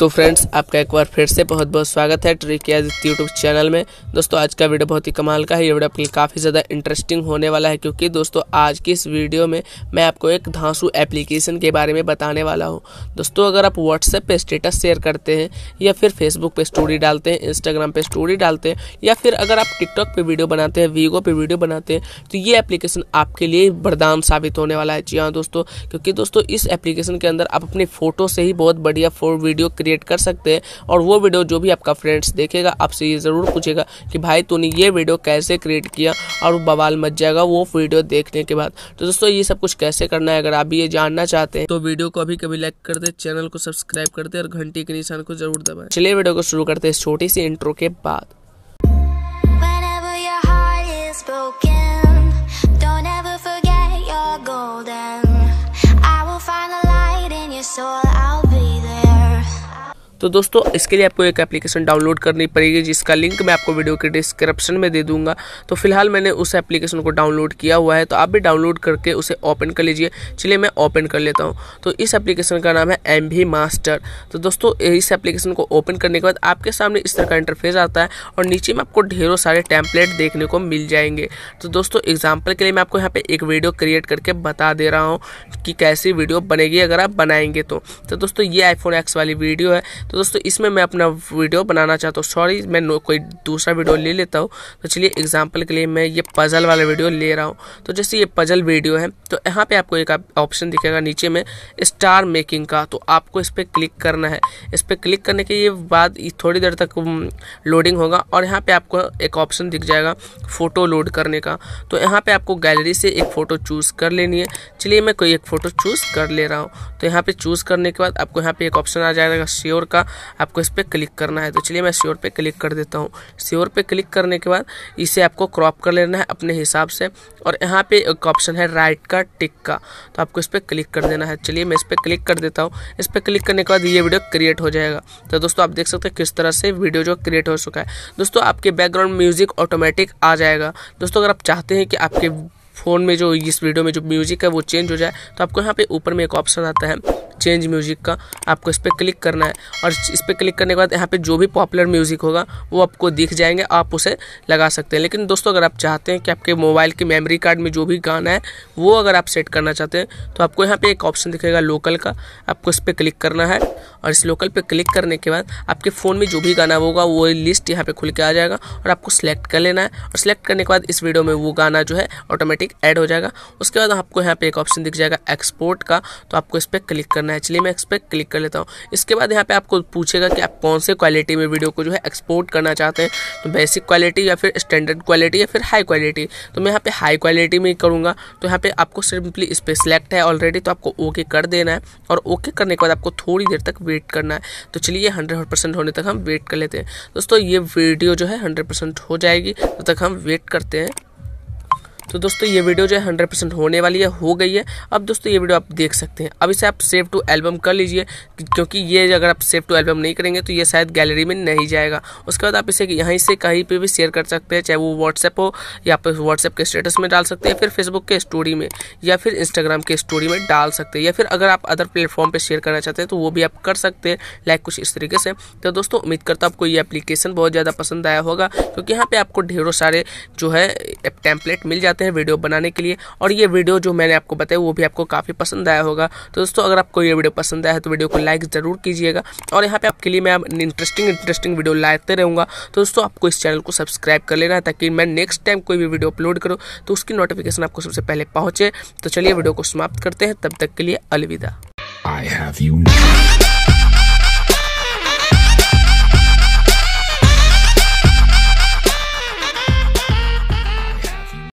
तो फ्रेंड्स, आपका एक बार फिर से बहुत बहुत स्वागत है ट्रिक यूट्यूब चैनल में। दोस्तों, आज का वीडियो बहुत ही कमाल का है। ये वीडियो आपके लिए काफ़ी ज़्यादा इंटरेस्टिंग होने वाला है क्योंकि दोस्तों, आज की इस वीडियो में मैं आपको एक धांसू एप्लीकेशन के बारे में बताने वाला हूँ। दोस्तों, अगर आप व्हाट्सएप पर स्टेटस शेयर करते हैं या फिर फेसबुक पर स्टोरी डालते हैं इंस्टाग्राम पे स्टोरी डालते हैं, या फिर अगर आप टिकटॉक पर वीडियो बनाते हैं वीगो पर वीडियो बनाते हैं तो ये एप्लीकेशन आपके लिए वरदान साबित होने वाला है। जी हाँ दोस्तों, क्योंकि दोस्तों, इस एप्लीकेशन के अंदर आप अपनी फ़ोटो से ही बहुत बढ़िया वीडियो क्रिएट कर सकते हैं। और वो वीडियो जो भी आपका फ्रेंड्स देखेगा, आपसे ये ज़रूर पूछेगा कि भाई तूने ये वीडियो कैसे क्रिएट किया और बवाल मच जाएगा वो वीडियो देखने के बाद। तो दोस्तों, ये सब कुछ कैसे करना है अगर आप ये जानना चाहते हैं तो वीडियो को अभी कभी लाइक कर दे चैनल को सब्सक्राइब कर दे और घंटी के निशान को ज़रूर दबाए। चलिए वीडियो को शुरू करते हैं छोटी सी इंट्रो के बाद। Soul. तो दोस्तों इसके लिए आपको एक एप्लीकेशन डाउनलोड करनी पड़ेगी जिसका लिंक मैं आपको वीडियो के डिस्क्रिप्शन में दे दूँगा। तो फ़िलहाल मैंने उस एप्लीकेशन को डाउनलोड किया हुआ है तो आप भी डाउनलोड करके उसे ओपन कर लीजिए। चलिए मैं ओपन कर लेता हूँ। तो इस एप्लीकेशन का नाम है एम मास्टर तो दोस्तों इस एप्लीकेशन को ओपन करने के बाद आपके सामने इस तरह का इंटरफेस आता है और नीचे में आपको ढेरों सारे टैंपलेट देखने को मिल जाएँगे। तो दोस्तों एग्ज़ाम्पल के लिए मैं आपको यहाँ पे एक वीडियो क्रिएट करके बता दे रहा हूँ कि कैसी वीडियो बनेगी अगर आप बनाएँगे तो, तो दोस्तों ये आईफोन एक्स वाली वीडियो है। तो दोस्तों, इसमें मैं अपना वीडियो बनाना चाहता हूँ। सॉरी मैं कोई दूसरा वीडियो ले लेता हूँ। तो चलिए एग्ज़ाम्पल के लिए मैं ये पजल वाला वीडियो ले रहा हूँ। तो जैसे ये पजल वीडियो है तो यहाँ पर आपको एक ऑप्शन दिखेगा नीचे में स्टार मेकिंग का। तो आपको इस पर क्लिक करना है। इस पर क्लिक करने के बाद थोड़ी देर तक लोडिंग होगा और यहाँ पर आपको एक ऑप्शन दिख जाएगा फ़ोटो लोड करने का। तो यहाँ पे आपको गैलरी से एक फ़ोटो चूज़ कर लेनी है। चलिए, मैं कोई एक फ़ोटो चूज़ कर ले रहा हूँ। तो यहाँ पे चूज़ करने के बाद आपको यहाँ पे एक ऑप्शन आ जाएगा श्योर का। आपको इस पर क्लिक करना है। तो चलिए मैं श्योर पे क्लिक कर देता हूँ। श्योर पे क्लिक करने के बाद इसे आपको क्रॉप कर लेना है अपने हिसाब से। और यहाँ पे एक ऑप्शन है राइट का, टिक का। तो आपको इस पर क्लिक कर देना है। चलिए मैं इस पर क्लिक कर देता हूँ। इस पर क्लिक करने के बाद ये वीडियो क्रिएट हो जाएगा। तो दोस्तों, आप देख सकते हैं किस तरह से वीडियो जो क्रिएट हो चुका है। दोस्तों, आपके बैकग्राउंड म्यूज़िक ऑटोमेटिक आ जाएगा। दोस्तों, अगर आप चाहते हैं कि आपके फ़ोन में जो इस वीडियो में जो म्यूज़िक है वो चेंज हो जाए तो आपको यहाँ पे ऊपर में एक ऑप्शन आता है, चेंज म्यूज़िक का। आपको इस पर क्लिक करना है और इस पर क्लिक करने के बाद यहाँ पे जो भी पॉपुलर म्यूज़िक होगा, वो आपको दिख जाएँगे, आप उसे लगा सकते हैं। लेकिन दोस्तों, अगर आप चाहते हैं कि आपके मोबाइल के मेमोरी कार्ड में जो भी गाना है, वो अगर आप सेट करना चाहते हैं तो आपको यहाँ पे एक ऑप्शन दिखेगा लोकल का। आपको इस पर क्लिक करना है और इस लोकल पे क्लिक करने के बाद आपके फ़ोन में जो भी गाना होगा, वो लिस्ट यहाँ पे खुल के आ जाएगा और आपको सेलेक्ट कर लेना है। और सिलेक्ट करने के बाद इस वीडियो में वो गाना जो है ऑटोमेटिक ऐड हो जाएगा। उसके बाद आपको यहाँ पे एक ऑप्शन दिख जाएगा एक्सपोर्ट का तो आपको इस पर क्लिक करना है। चलिए मैं इस पर क्लिक कर लेता हूँ। इसके बाद यहाँ पर आपको पूछेगा कि आप कौन से क्वालिटी में वीडियो को जो है एक्सपोर्ट करना चाहते हैं। तो बेसिक क्वालिटी या फिर स्टैंडर्ड क्वालिटी या फिर हाई क्वालिटी तो मैं यहाँ पे हाई क्वालिटी में करूँगा। तो यहाँ पे आपको सिंपली इस पर सिलेक्ट है ऑलरेडी तो आपको ओके कर देना है। और ओके करने के बाद आपको थोड़ी देर तक वेट करना है। तो चलिए, हंड्रेड परसेंट होने तक हम वेट कर लेते हैं। दोस्तों, ये वीडियो जो है हंड्रेड परसेंट हो जाएगी। तब तो तक हम वेट करते हैं। तो दोस्तों, ये वीडियो जो है हंड्रेड परसेंट होने वाली है, हो गई है। अब दोस्तों, ये वीडियो आप देख सकते हैं। अब इसे आप सेव टू एल्बम कर लीजिए, क्योंकि ये अगर आप सेव टू एल्बम नहीं करेंगे तो ये शायद गैलरी में नहीं जाएगा। उसके बाद आप इसे यहीं से कहीं पर भी शेयर कर सकते हैं, चाहे वो व्हाट्सएप हो, या फिर व्हाट्सएप के स्टेटस में डाल सकते हैं फिर फेसबुक के स्टोरी में, या फिर इंस्टाग्राम के स्टोरी में डाल सकते हैं, या फिर अगर आप अदर प्लेटफॉर्म पर शेयर करना चाहते हैं तो वो भी आप कर सकते हैं लाइक कुछ इस तरीके से। तो दोस्तों, उम्मीद करता हूँ आपको ये एप्लीकेशन बहुत ज़्यादा पसंद आया होगा, क्योंकि यहाँ पे आपको ढेरों सारे जो है टेम्पलेट मिल जाते हैं वीडियो बनाने के लिए। और ये वीडियो जो मैंने आपको बताया, वो भी आपको काफ़ी पसंद आया होगा। तो दोस्तों, अगर आपको ये वीडियो पसंद आया है तो वीडियो को लाइक ज़रूर कीजिएगा। और यहाँ पे आपके लिए मैं इंटरेस्टिंग इंटरेस्टिंग वीडियो लाते रहूँगा। तो दोस्तों, आपको इस चैनल को सब्सक्राइब कर लेना है, ताकि मैं नेक्स्ट टाइम कोई भी वीडियो अपलोड करूँ तो उसकी नोटिफिकेशन आपको सबसे पहले पहुँचे। तो चलिए, वीडियो को समाप्त करते हैं। तब तक के लिए अलविदा। I have you now.